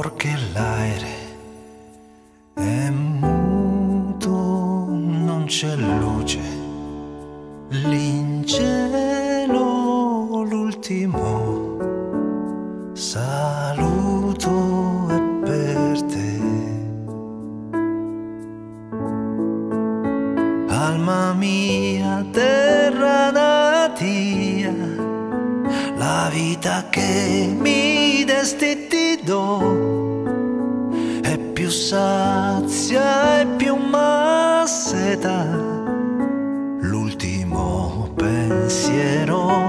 Porque l'aere è muto, non c'è luce. L'incielo l'ultimo saluto è per te. Alma mia, terra natia, la vita che mi destita ti do è più sazia e più masseta l'ultimo pensiero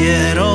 masseta, l'ultimo pensiero